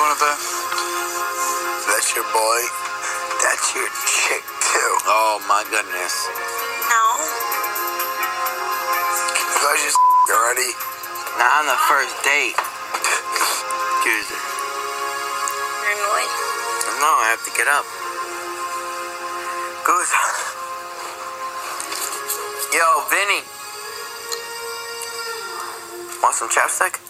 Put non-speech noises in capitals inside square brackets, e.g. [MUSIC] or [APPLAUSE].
One of bet? That's your boy. That's your chick too. Oh my goodness. No. You I just [LAUGHS] already. Not on the first date. Excuse me. You're annoyed. No, I have to get up. Goose. Yo, Vinny. Want some chapstick?